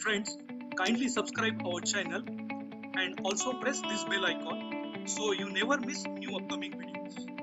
Friends, kindly subscribe our channel and also press this bell icon so you never miss new upcoming videos.